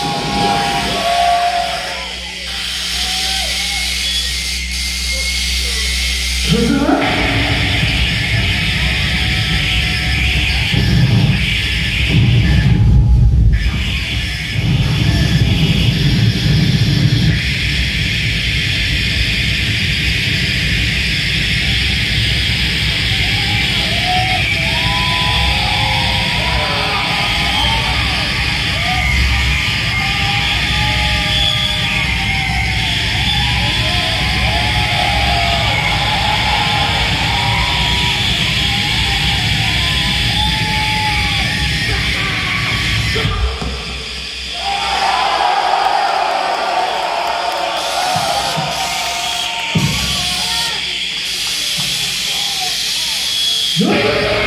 Yeah. Yeah.